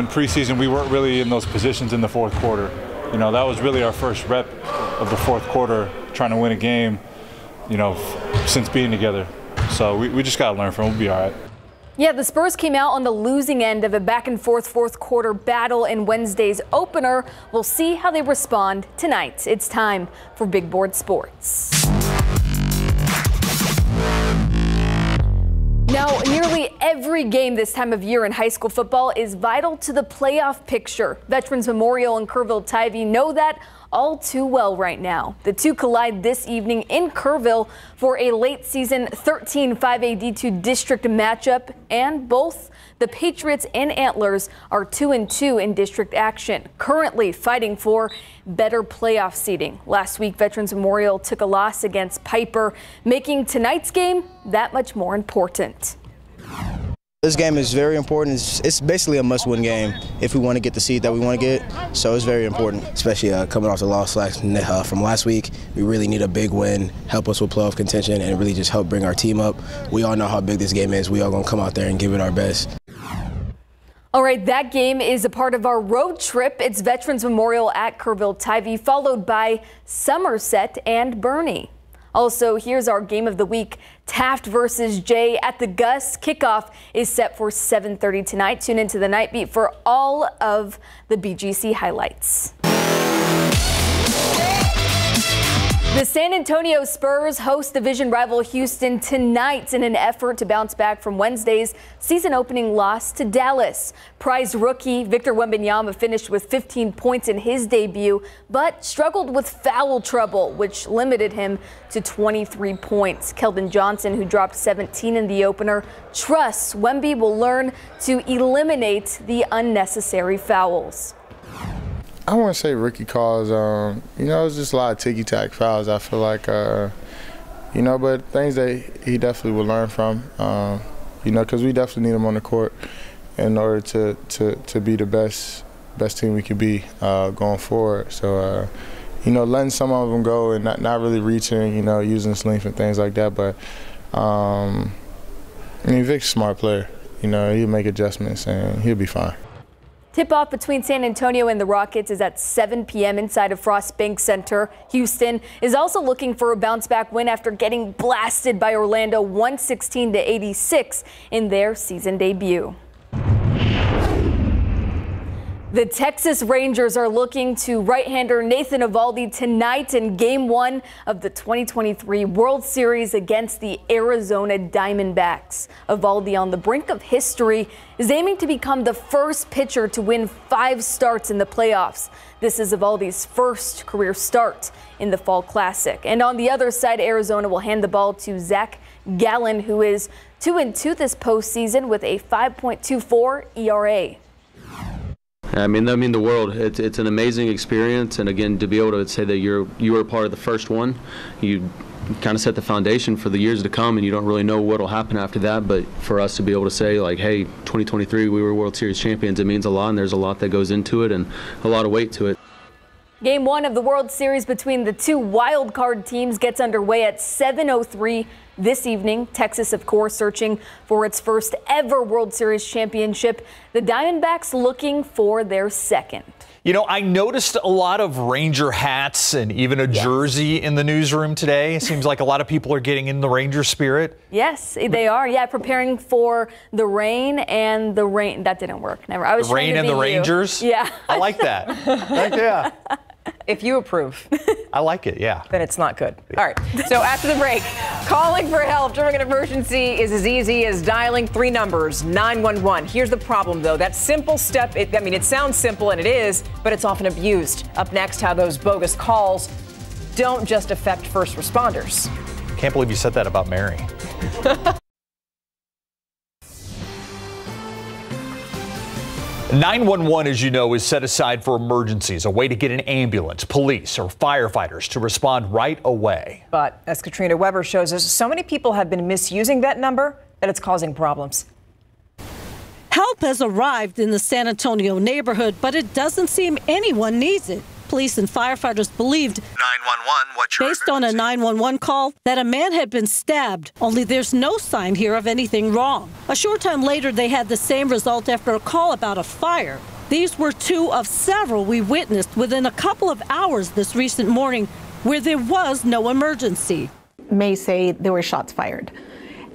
in preseason we weren't really in those positions in the fourth quarter. You know, that was really our first rep of the fourth quarter, trying to win a game, you know, since being together. So we, we just got to learn from it. We'll be all right. Yeah, the Spurs came out on the losing end of a back and forth fourth quarter battle in Wednesday's opener. We'll see how they respond tonight. It's time for Big Board Sports. Now, nearly every game this time of year in high school football is vital to the playoff picture. Veterans Memorial and Kerrville Tivy know that all too well right now. The two collide this evening in Kerrville for a late season 13 5A D2 district matchup, and both the Patriots and Antlers are 2 and 2 in district action, currently fighting for better playoff seeding. Last week, Veterans Memorial took a loss against Pieper, making tonight's game that much more important. This game is very important. It's, it's basically a must-win game if we want to get the seed that we want to get. So it's very important, especially uh, coming off the loss last, uh, from last week. We really need a big win, help us with playoff contention, and really just help bring our team up. We all know how big this game is. We all gonna come out there and give it our best. All right, that game is a part of our road trip. It's Veterans Memorial at Kerrville Tivy, followed by Somerset and Boerne. Also, here's our game of the week. Taft versus Jay at the Gus. Kickoff is set for 7.30 tonight. Tune into the Night Beat for all of the BGC highlights. The San Antonio Spurs host division rival Houston tonight in an effort to bounce back from Wednesday's season opening loss to Dallas. Prized rookie Victor Wembanyama finished with 15 points in his debut, but struggled with foul trouble, which limited him to 23 points. Keldon Johnson, who dropped 17 in the opener, trusts Wemby will learn to eliminate the unnecessary fouls. I to say rookie calls. Um, you know, it's just a lot of ticky tack fouls. I feel like, uh, you know, but things that he definitely will learn from. Um, you know, because we definitely need him on the court in order to to to be the best best team we could be uh, going forward. So. Uh, you know, letting some of them go and not, not really reaching, you know, using length and things like that. But, um, I mean, Vic's a smart player. You know, he'll make adjustments and he'll be fine. Tip off between San Antonio and the Rockets is at 7 p.m. inside of Frost Bank Center. Houston is also looking for a bounce back win after getting blasted by Orlando 116 to 86 in their season debut. The Texas Rangers are looking to right-hander Nathan Eovaldi tonight in Game 1 of the 2023 World Series against the Arizona Diamondbacks. Eovaldi on the brink of history is aiming to become the first pitcher to win five starts in the playoffs. This is Eovaldi's first career start in the Fall Classic. And on the other side, Arizona will hand the ball to Zach Gallen, who is 2-2 this postseason with a 5.24 ERA. I mean, I mean the world. It's it's an amazing experience, and again, to be able to say that you're you were part of the first one, you kind of set the foundation for the years to come, and you don't really know what will happen after that. But for us to be able to say like, hey, 2023, we were World Series champions, it means a lot, and there's a lot that goes into it, and a lot of weight to it. Game one of the World Series between the two wild card teams gets underway at 7:03 this evening. Texas, of course, searching for its first ever World Series championship. The Diamondbacks looking for their second. You know, I noticed a lot of Ranger hats and even a yes. jersey in the newsroom today. It seems like a lot of people are getting in the Ranger spirit. Yes, they are. Yeah, preparing for the rain and the rain. That didn't work. Never. I was the rain and the you. Rangers. Yeah, I like that. yeah. If you approve. I like it, yeah. Then it's not good. All right. So after the break, calling for help during an emergency is as easy as dialing three numbers, 911. Here's the problem, though. That simple step, it, I mean, it sounds simple and it is, but it's often abused. Up next, how those bogus calls don't just affect first responders. Can't believe you said that about Mary. 911, as you know, is set aside for emergencies, a way to get an ambulance, police, or firefighters to respond right away. But as Katrina Webber shows us, so many people have been misusing that number that it's causing problems. Help has arrived in the San Antonio neighborhood, but it doesn't seem anyone needs it. Police and firefighters believed 911, what's your based on a 911 call that a man had been stabbed, only there's no sign here of anything wrong. A short time later, they had the same result after a call about a fire. These were two of several we witnessed within a couple of hours this recent morning where there was no emergency. May say there were shots fired.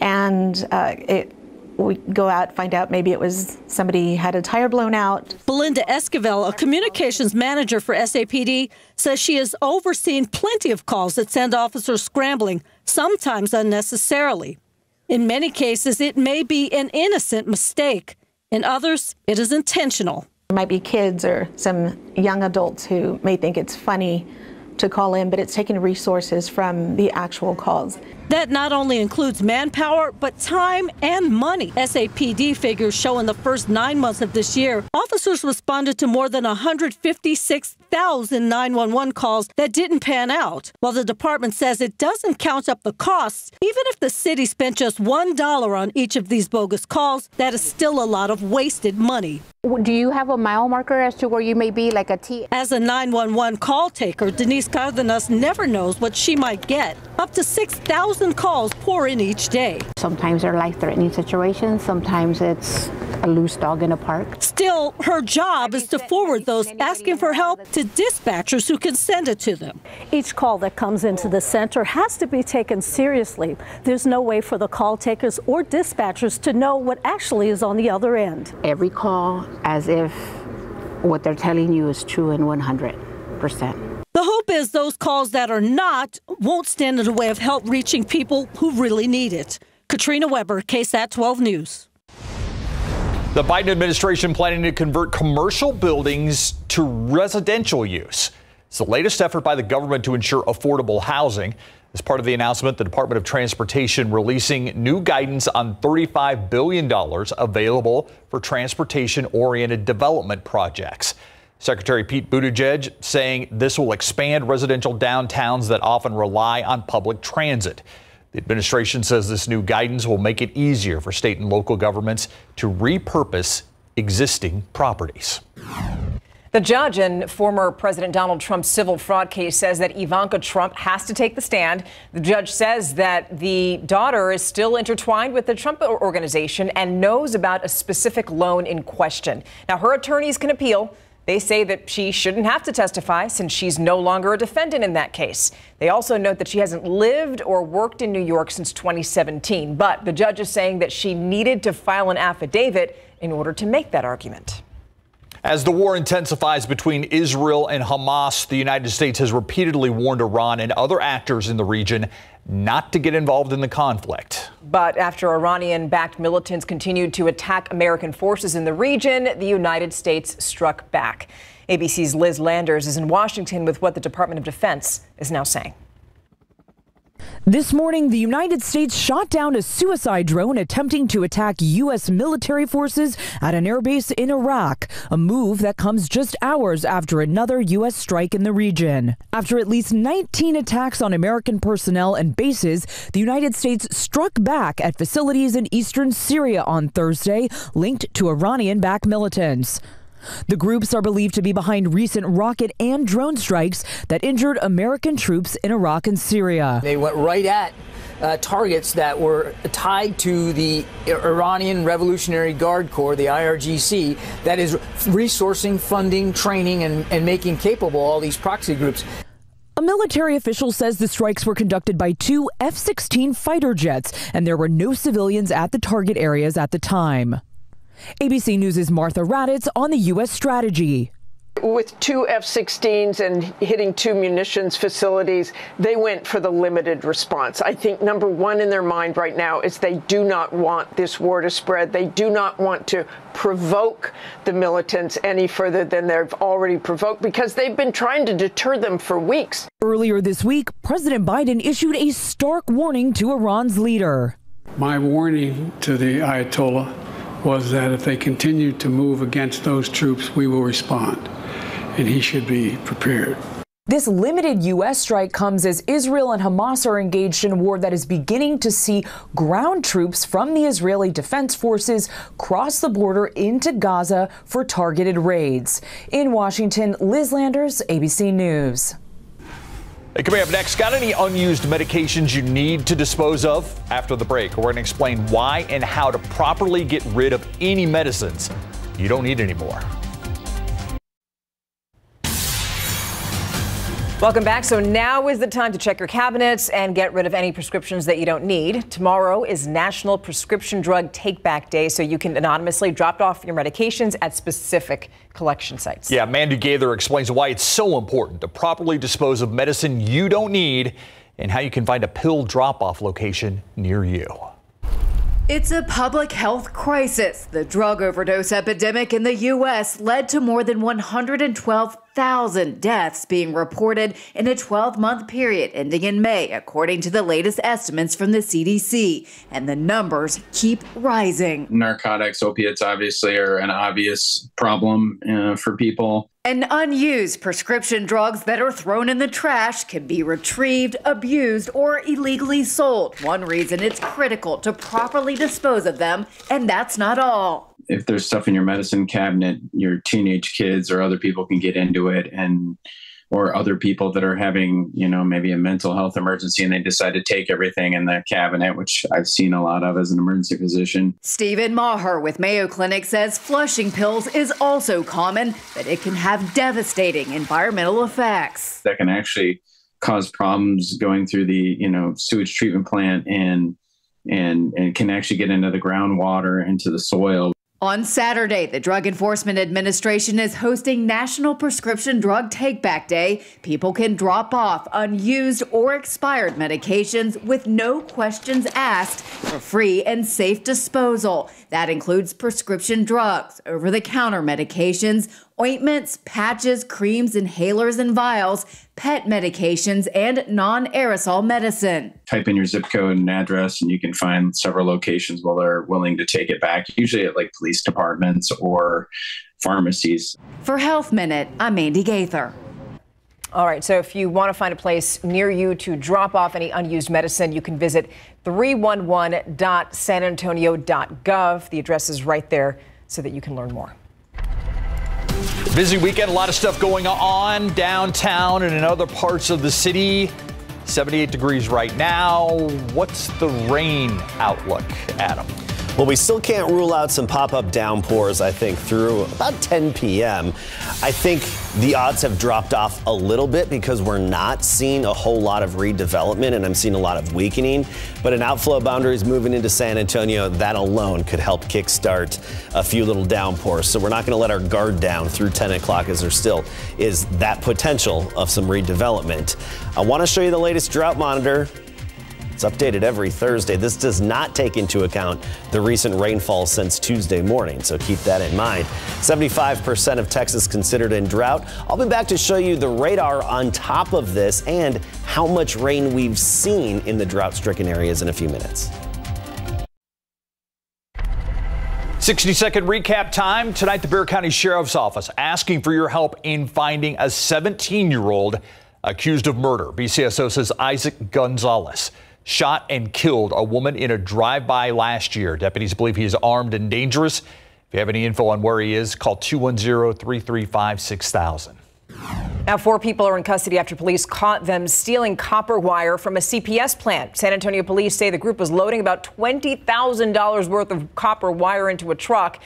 And uh, it, we go out, find out maybe it was somebody had a tire blown out. Belinda Esquivel, a communications manager for SAPD, says she has overseen plenty of calls that send officers scrambling, sometimes unnecessarily. In many cases, it may be an innocent mistake. In others, it is intentional. It might be kids or some young adults who may think it's funny to call in, but it's taking resources from the actual calls. That not only includes manpower, but time and money. SAPD figures show in the first nine months of this year, officers responded to more than 156,000 911 calls that didn't pan out. While the department says it doesn't count up the costs, even if the city spent just $1 on each of these bogus calls, that is still a lot of wasted money. Do you have a mile marker as to where you may be, like a T? As a 911 call taker, Denise Cardenas never knows what she might get. Up to 6,000 calls pour in each day. Sometimes they're life threatening situations, sometimes it's a loose dog in a park. Still, her job is to forward those asking for help to dispatchers who can send it to them. Each call that comes into the center has to be taken seriously. There's no way for the call takers or dispatchers to know what actually is on the other end. Every call as if what they're telling you is true and 100%. The hope is those calls that are not won't stand in the way of help reaching people who really need it. Katrina Webber, KSAT 12 News. The Biden administration planning to convert commercial buildings to residential use. It's the latest effort by the government to ensure affordable housing. As part of the announcement, the Department of Transportation releasing new guidance on $35 billion available for transportation oriented development projects. Secretary Pete Buttigieg saying this will expand residential downtowns that often rely on public transit. The administration says this new guidance will make it easier for state and local governments to repurpose existing properties. The judge in former President Donald Trump's civil fraud case says that Ivanka Trump has to take the stand. The judge says that the daughter is still intertwined with the Trump organization and knows about a specific loan in question. Now, her attorneys can appeal. They say that she shouldn't have to testify since she's no longer a defendant in that case. They also note that she hasn't lived or worked in New York since 2017, but the judge is saying that she needed to file an affidavit in order to make that argument. As the war intensifies between Israel and Hamas, the United States has repeatedly warned Iran and other actors in the region not to get involved in the conflict. But after Iranian backed militants continued to attack American forces in the region, the United States struck back. ABC's Liz Landers is in Washington with what the Department of Defense is now saying. This morning, the United States shot down a suicide drone attempting to attack U.S. military forces at an airbase in Iraq, a move that comes just hours after another U.S. strike in the region. After at least 19 attacks on American personnel and bases, the United States struck back at facilities in eastern Syria on Thursday, linked to Iranian backed militants. The groups are believed to be behind recent rocket and drone strikes that injured American troops in Iraq and Syria. They went right at uh, targets that were tied to the Iranian Revolutionary Guard Corps, the IRGC, that is resourcing, funding, training, and, and making capable all these proxy groups. A military official says the strikes were conducted by two F 16 fighter jets, and there were no civilians at the target areas at the time. ABC News' Martha Raddatz on the U.S. strategy. With two F 16s and hitting two munitions facilities, they went for the limited response. I think number one in their mind right now is they do not want this war to spread. They do not want to provoke the militants any further than they've already provoked because they've been trying to deter them for weeks. Earlier this week, President Biden issued a stark warning to Iran's leader. My warning to the Ayatollah was that if they continue to move against those troops, we will respond. And he should be prepared. This limited U.S. strike comes as Israel and Hamas are engaged in a war that is beginning to see ground troops from the Israeli Defense Forces cross the border into Gaza for targeted raids. In Washington, Liz Landers, ABC News. Hey, coming up next, got any unused medications you need to dispose of? After the break, we're going to explain why and how to properly get rid of any medicines you don't need anymore. Welcome back. So now is the time to check your cabinets and get rid of any prescriptions that you don't need. Tomorrow is National Prescription Drug Take Back Day, so you can anonymously drop off your medications at specific collection sites. Yeah, Mandy Gaither explains why it's so important to properly dispose of medicine you don't need and how you can find a pill drop off location near you. It's a public health crisis. The drug overdose epidemic in the U.S. led to more than 112,000 deaths being reported in a 12 month period ending in May, according to the latest estimates from the CDC. And the numbers keep rising. Narcotics, opiates, obviously, are an obvious problem uh, for people. And unused prescription drugs that are thrown in the trash can be retrieved, abused, or illegally sold. One reason it's critical to properly dispose of them, and that's not all. If there's stuff in your medicine cabinet, your teenage kids or other people can get into it and or other people that are having, you know, maybe a mental health emergency and they decide to take everything in the cabinet, which I've seen a lot of as an emergency physician. Stephen Maher with Mayo Clinic says flushing pills is also common, but it can have devastating environmental effects. That can actually cause problems going through the, you know, sewage treatment plant and and, and can actually get into the groundwater, into the soil. On Saturday, the Drug Enforcement Administration is hosting National Prescription Drug Take Back Day. People can drop off unused or expired medications with no questions asked for free and safe disposal. That includes prescription drugs, over the counter medications, ointments, patches, creams, inhalers, and vials, pet medications, and non aerosol medicine. Type in your zip code and address, and you can find several locations where they're willing to take it back, usually at like police departments or pharmacies. For Health Minute, I'm Mandy Gaither. All right, so if you want to find a place near you to drop off any unused medicine, you can visit 311.sanantonio.gov. The address is right there so that you can learn more. Busy weekend, a lot of stuff going on downtown and in other parts of the city. 78 degrees right now. What's the rain outlook, Adam? Well, we still can't rule out some pop up downpours, I think, through about 10 p.m. I think the odds have dropped off a little bit because we're not seeing a whole lot of redevelopment and I'm seeing a lot of weakening. But an outflow boundary is moving into San Antonio, that alone could help kickstart a few little downpours. So we're not going to let our guard down through 10 o'clock as there still is that potential of some redevelopment. I want to show you the latest drought monitor. It's updated every Thursday. This does not take into account the recent rainfall since Tuesday morning, so keep that in mind. 75% of Texas considered in drought. I'll be back to show you the radar on top of this and how much rain we've seen in the drought stricken areas in a few minutes. 60 second recap time. Tonight, the Bexar County Sheriff's Office asking for your help in finding a 17 year old accused of murder. BCSO says Isaac Gonzalez shot and killed a woman in a drive by last year. Deputies believe he is armed and dangerous. If you have any info on where he is, call 210 335 6000. Now, four people are in custody after police caught them stealing copper wire from a CPS plant. San Antonio police say the group was loading about $20,000 worth of copper wire into a truck.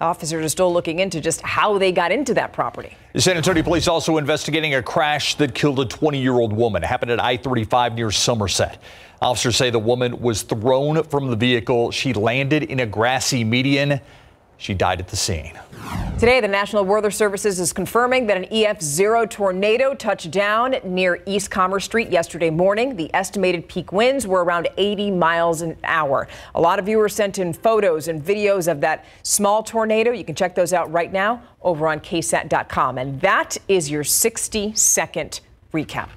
Officers are still looking into just how they got into that property. The San Antonio police also investigating a crash that killed a 20 year old woman. It happened at I 35 near Somerset. Officers say the woman was thrown from the vehicle. She landed in a grassy median. She died at the scene. Today, the National Weather Services is confirming that an EF0 tornado touched down near East Commerce Street yesterday morning. The estimated peak winds were around 80 miles an hour. A lot of viewers sent in photos and videos of that small tornado. You can check those out right now over on ksat.com. And that is your 60 second recap.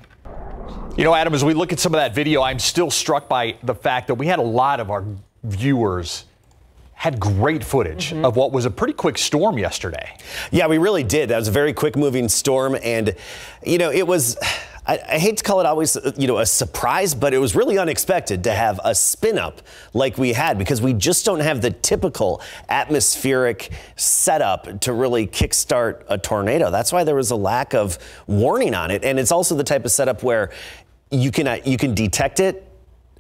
You know, Adam, as we look at some of that video, I'm still struck by the fact that we had a lot of our viewers had great footage mm-hmm. of what was a pretty quick storm yesterday. Yeah, we really did. That was a very quick moving storm. And, you know, it was. I, I, hate to call it always, you know, a surprise, but it was really unexpected to have a spin up like we had because we just don't have the typical atmospheric setup to really kickstart a tornado. That's why there was a lack of warning on it, and it's also the type of setup where you can uh, you can detect it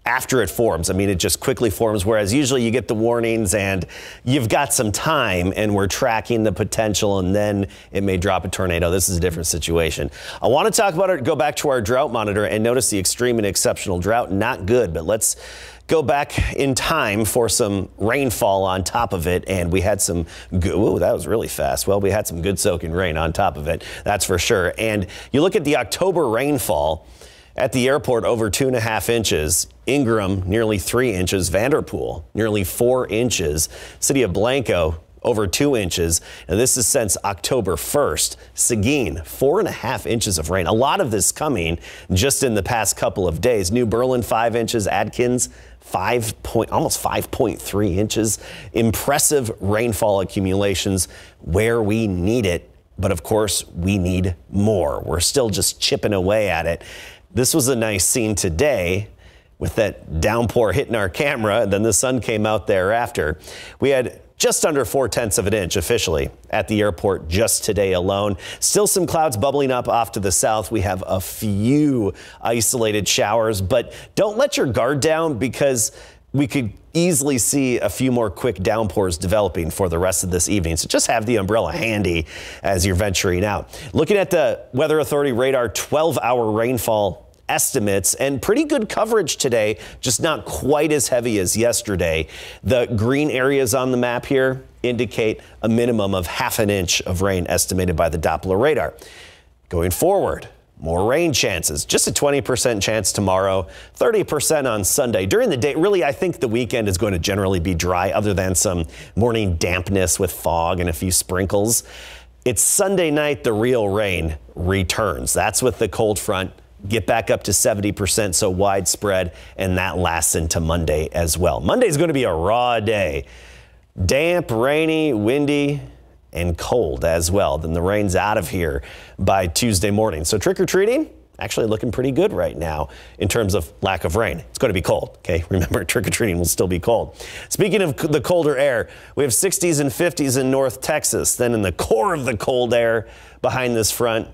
after it forms. I mean, it just quickly forms, whereas usually you get the warnings and you've got some time and we're tracking the potential and then it may drop a tornado. This is a different situation. I want to talk about it, go back to our drought monitor and notice the extreme and exceptional drought. Not good, but let's go back in time for some rainfall on top of it, and we had some good, ooh, that was really fast. Well, we had some good soaking rain on top of it, that's for sure. And you look at the October rainfall at the airport, over two and a half inches. Ingram, nearly three inches. Vanderpool, nearly four inches. City of Blanco, over two inches. And this is since October 1st. Seguin, four and a half inches of rain. A lot of this coming just in the past couple of days. New Berlin, five inches. Adkins, five point, almost 5.3 inches. Impressive rainfall accumulations where we need it. But of course, we need more. We're still just chipping away at it. This was a nice scene today with that downpour hitting our camera. And then the sun came out thereafter. We had just under four tenths of an inch officially at the airport just today alone. Still some clouds bubbling up off to the south. We have a few isolated showers, but don't let your guard down because we could easily see a few more quick downpours developing for the rest of this evening. So just have the umbrella handy as you're venturing out. Looking at the Weather Authority radar 12 hour rainfall estimates and pretty good coverage today, just not quite as heavy as yesterday. The green areas on the map here indicate a minimum of half an inch of rain estimated by the Doppler radar. Going forward, more rain chances. Just a 20% chance tomorrow, 30% on Sunday. During the day, really, I think the weekend is going to generally be dry, other than some morning dampness with fog and a few sprinkles. It's Sunday night, the real rain returns. That's with the cold front. Get back up to 70%, so widespread, and that lasts into Monday as well. Monday is going to be a raw day. Damp, rainy, windy, and cold as well. Then the rain's out of here by Tuesday morning. So trick or treating, actually looking pretty good right now in terms of lack of rain. It's going to be cold, okay? Remember, trick or treating will still be cold. Speaking of the colder air, we have 60s and 50s in North Texas. Then in the core of the cold air behind this front,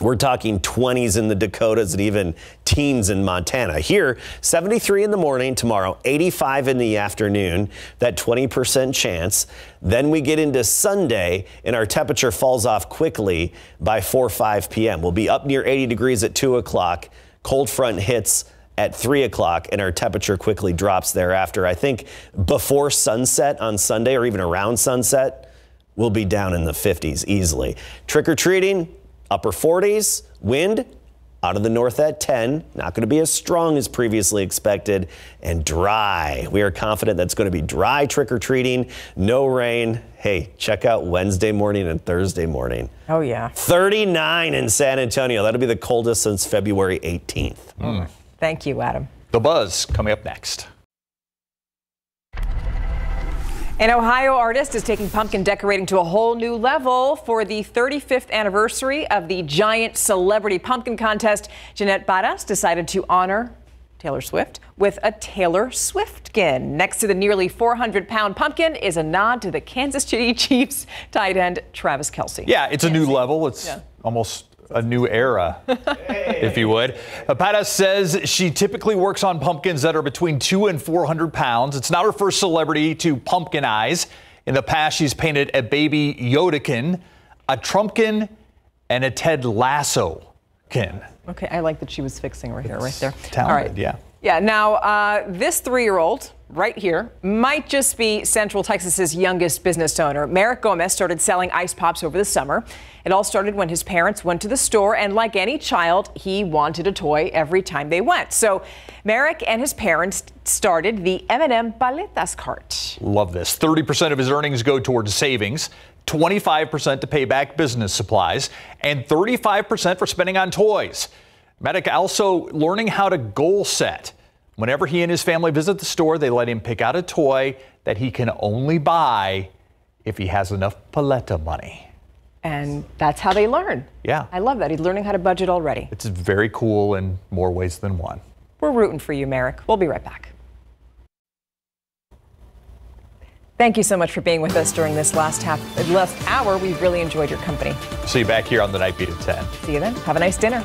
we're talking 20s in the Dakotas and even teens in Montana. Here, 73 in the morning tomorrow, 85 in the afternoon, that 20% chance. Then we get into Sunday and our temperature falls off quickly by 4 5 p.m. We'll be up near 80 degrees at 2 o'clock. Cold front hits at 3 o'clock and our temperature quickly drops thereafter. I think before sunset on Sunday or even around sunset, we'll be down in the 50s easily. Trick or treating, upper 40s, wind out of the north at 10, not going to be as strong as previously expected, and dry. We are confident that's going to be dry trick or treating, no rain. Hey, check out Wednesday morning and Thursday morning. Oh, yeah. 39 in San Antonio. That'll be the coldest since February 18th. Mm. Thank you, Adam. The Buzz coming up next. An Ohio artist is taking pumpkin decorating to a whole new level for the 35th anniversary of the giant celebrity pumpkin contest. Jeanette Barras decided to honor Taylor Swift with a Taylor Swiftkin. Next to the nearly 400 pound pumpkin is a nod to the Kansas City Chiefs tight end Travis Kelce. Yeah, it's a new level. It's yeah. almost a new era, if you would. Pata says she typically works on pumpkins that are between two and 400 pounds. It's not her first celebrity to pumpkinize. In the past, she's painted a baby Yodakin, a Trumpkin, and a Ted Lasso-kin. Okay, I like that she was fixing right here, right there. Talented, All right. yeah. Yeah, now uh, this three year old right here might just be Central Texas's youngest business owner. Merrick Gomez started selling ice pops over the summer. It all started when his parents went to the store, and like any child, he wanted a toy every time they went. So Merrick and his parents started the M&M Paletas cart. Love this. 30% of his earnings go towards savings. 25% to pay back business supplies, and 35% for spending on toys. Merrick also learning how to goal set. Whenever he and his family visit the store, they let him pick out a toy that he can only buy if he has enough paleta money. And that's how they learn. Yeah. I love that. He's learning how to budget already. It's very cool in more ways than one. We're rooting for you, Merrick. We'll be right back. Thank you so much for being with us during this last half, last hour. We've really enjoyed your company. See you back here on the Night Beat at 10. See you then. Have a nice dinner.